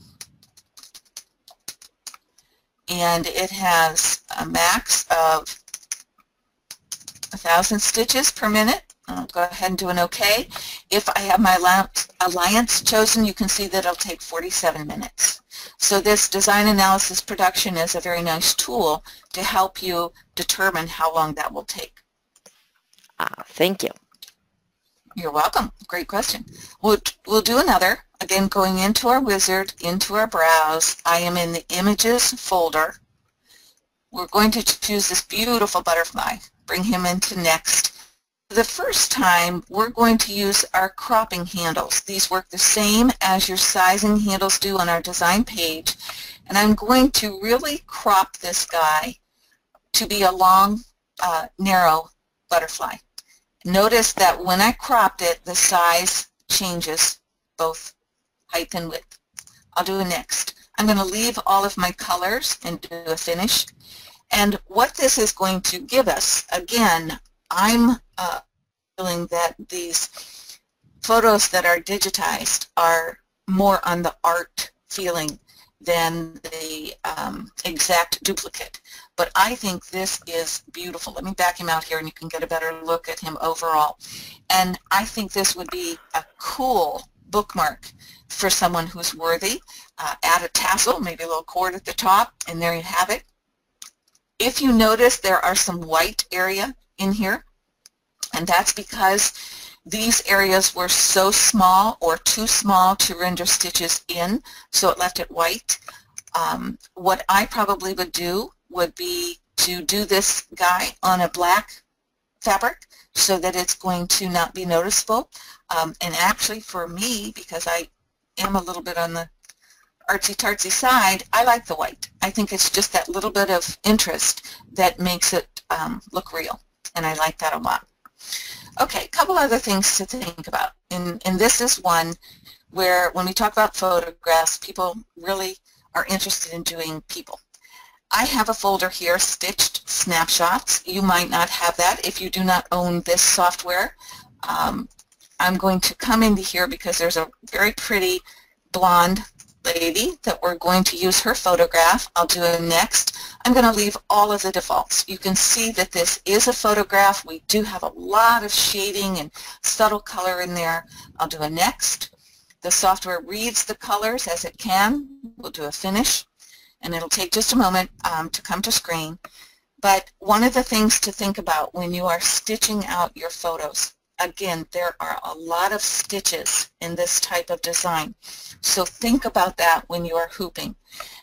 Speaker 2: and it has a max of 1,000 stitches per minute. I'll go ahead and do an OK. If I have my alliance chosen, you can see that it'll take 47 minutes. So this design analysis production is a very nice tool to help you determine how long that will take.
Speaker 1: Uh, thank you.
Speaker 2: You're welcome. Great question. We'll, we'll do another. Again, going into our wizard, into our browse. I am in the images folder. We're going to choose this beautiful butterfly. Bring him into next. The first time, we're going to use our cropping handles. These work the same as your sizing handles do on our design page. And I'm going to really crop this guy to be a long, uh, narrow butterfly. Notice that when I cropped it, the size changes both height and width. I'll do a next. I'm going to leave all of my colors and do a finish. And what this is going to give us, again, I'm uh, feeling that these photos that are digitized are more on the art feeling than the um, exact duplicate. But I think this is beautiful. Let me back him out here and you can get a better look at him overall. And I think this would be a cool bookmark for someone who's worthy. Uh, add a tassel, maybe a little cord at the top, and there you have it. If you notice, there are some white area in here, and that's because these areas were so small or too small to render stitches in, so it left it white. Um, what I probably would do would be to do this guy on a black fabric so that it's going to not be noticeable. Um, and actually for me, because I am a little bit on the artsy-tartsy side, I like the white. I think it's just that little bit of interest that makes it um, look real, and I like that a lot. Okay, a couple other things to think about. And, and this is one where when we talk about photographs, people really are interested in doing people. I have a folder here, Stitched Snapshots. You might not have that if you do not own this software. Um, I'm going to come into here because there's a very pretty blonde lady that we're going to use her photograph. I'll do a next. I'm going to leave all of the defaults. You can see that this is a photograph. We do have a lot of shading and subtle color in there. I'll do a next. The software reads the colors as it can. We'll do a finish and it'll take just a moment um, to come to screen. But one of the things to think about when you are stitching out your photos again, there are a lot of stitches in this type of design. So think about that when you are hooping.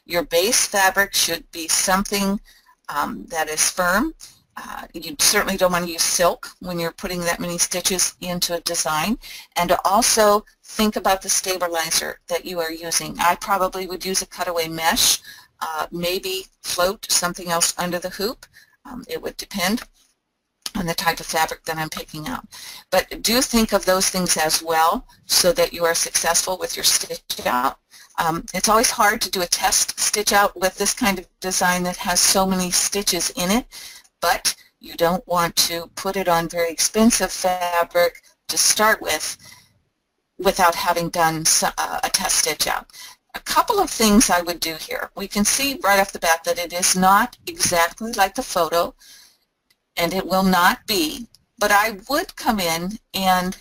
Speaker 2: Your base fabric should be something um, that is firm. Uh, you certainly don't want to use silk when you're putting that many stitches into a design. And also think about the stabilizer that you are using. I probably would use a cutaway mesh, uh, maybe float something else under the hoop. Um, it would depend on the type of fabric that I'm picking out. But do think of those things as well so that you are successful with your stitch out. Um, it's always hard to do a test stitch out with this kind of design that has so many stitches in it, but you don't want to put it on very expensive fabric to start with without having done uh, a test stitch out. A couple of things I would do here. We can see right off the bat that it is not exactly like the photo and it will not be, but I would come in and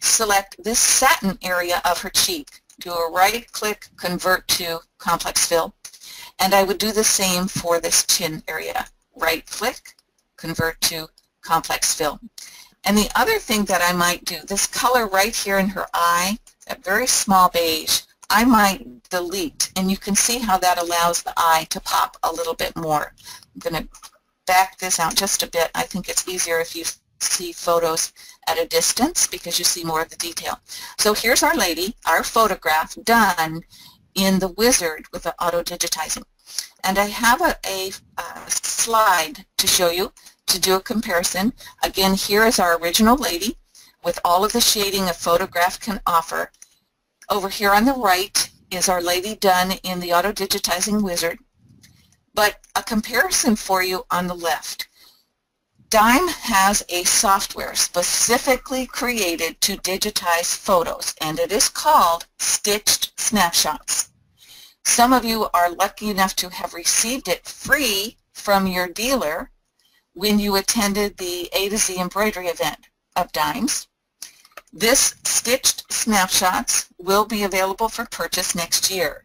Speaker 2: select this satin area of her cheek, do a right click, convert to complex fill, and I would do the same for this chin area. Right click, convert to complex fill. And the other thing that I might do, this color right here in her eye, that very small beige, I might delete, and you can see how that allows the eye to pop a little bit more. I'm going to back this out just a bit. I think it's easier if you see photos at a distance because you see more of the detail. So here's our lady, our photograph done in the wizard with the auto-digitizing. And I have a, a, a, slide to show you to do a comparison. Again, here is our original lady with all of the shading a photograph can offer. Over here on the right is our lady done in the auto-digitizing wizard but a comparison for you on the left. Dime has a software specifically created to digitize photos, and it is called Stitched Snapshots. Some of you are lucky enough to have received it free from your dealer when you attended the A to Z embroidery event of Dimes. This stitched snapshots will be available for purchase next year.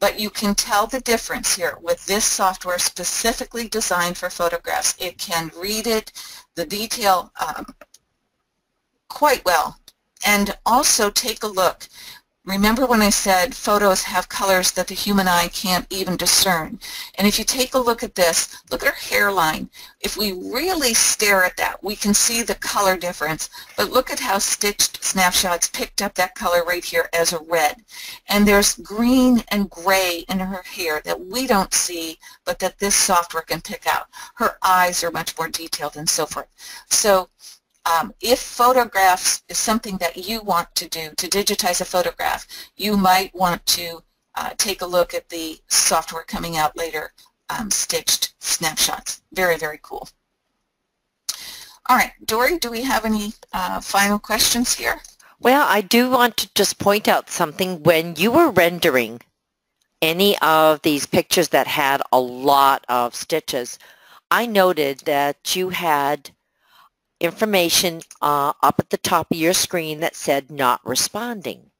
Speaker 2: But you can tell the difference here with this software specifically designed for photographs. It can read it, the detail um, quite well. And also take a look. Remember when I said photos have colors that the human eye can't even discern? And if you take a look at this, look at her hairline. If we really stare at that, we can see the color difference. But look at how stitched snapshots picked up that color right here as a red. And there's green and gray in her hair that we don't see, but that this software can pick out. Her eyes are much more detailed and so forth. So um, if photographs is something that you want to do, to digitize a photograph, you might want to uh, take a look at the software coming out later, um, Stitched Snapshots. Very, very cool. All right, Dory, do we have any uh, final questions here?
Speaker 1: Well, I do want to just point out something. When you were rendering any of these pictures that had a lot of stitches, I noted that you had information uh, up at the top of your screen that said not responding.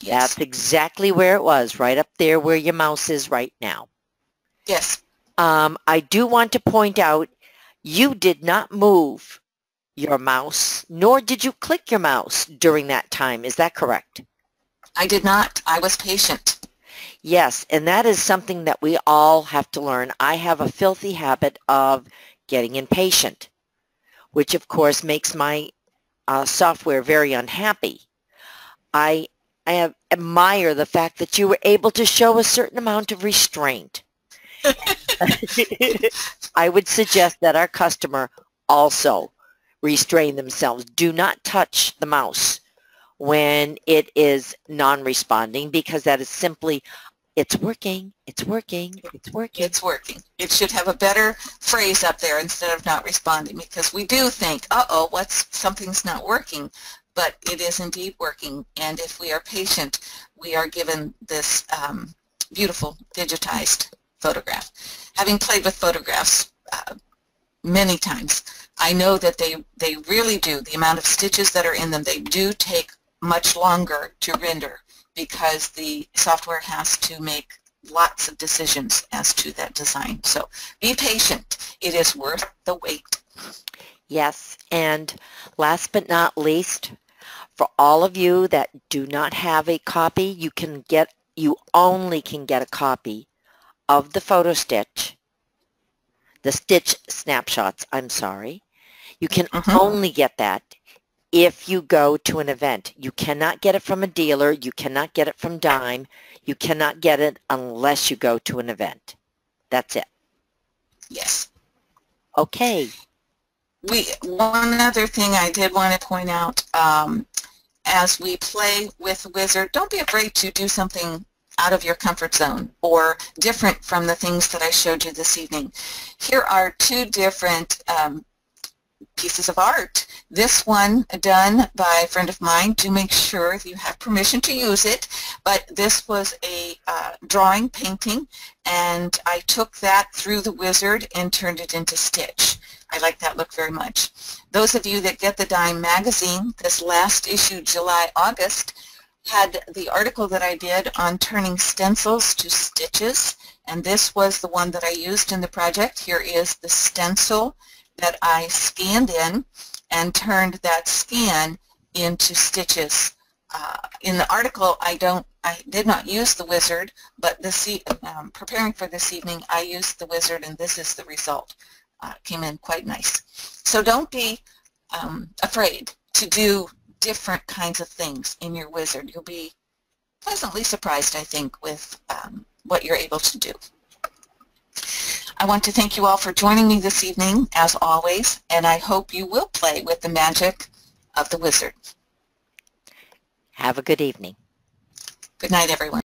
Speaker 2: Yes.
Speaker 1: That's exactly where it was, right up there where your mouse is right now.
Speaker 2: Yes.
Speaker 1: Um, I do want to point out you did not move your mouse, nor did you click your mouse during that time. Is that correct?
Speaker 2: I did not. I was patient.
Speaker 1: Yes, and that is something that we all have to learn. I have a filthy habit of getting impatient which of course makes my uh, software very unhappy. I, I admire the fact that you were able to show a certain amount of restraint. <laughs> I would suggest that our customer also restrain themselves. Do not touch the mouse when it is non-responding because that is simply it's working, it's working, it's working.
Speaker 2: It's working. It should have a better phrase up there instead of not responding because we do think, uh-oh, what's something's not working, but it is indeed working. And if we are patient, we are given this um, beautiful digitized photograph. Having played with photographs uh, many times, I know that they, they really do, the amount of stitches that are in them, they do take much longer to render because the software has to make lots of decisions as to that design. So be patient. It is worth the wait.
Speaker 1: Yes, and last but not least, for all of you that do not have a copy, you can get, you only can get a copy of the photo stitch, the stitch snapshots, I'm sorry. You can mm -hmm. only get that if you go to an event. You cannot get it from a dealer. You cannot get it from Dime. You cannot get it unless you go to an event. That's it.
Speaker 2: Yes.
Speaker 1: Okay.
Speaker 2: We One other thing I did want to point out, um, as we play with Wizard, don't be afraid to do something out of your comfort zone or different from the things that I showed you this evening. Here are two different um, pieces of art. This one done by a friend of mine. Do make sure you have permission to use it. But this was a uh, drawing painting and I took that through the wizard and turned it into Stitch. I like that look very much. Those of you that get the Dime magazine, this last issue, July, August, had the article that I did on turning stencils to stitches and this was the one that I used in the project. Here is the stencil that I scanned in and turned that scan into stitches. Uh, in the article, I don't, I did not use the wizard, but this um, preparing for this evening, I used the wizard, and this is the result. Uh, came in quite nice. So don't be um, afraid to do different kinds of things in your wizard. You'll be pleasantly surprised, I think, with um, what you're able to do. I want to thank you all for joining me this evening, as always, and I hope you will play with the magic of the wizard.
Speaker 1: Have a good evening.
Speaker 2: Good night, everyone.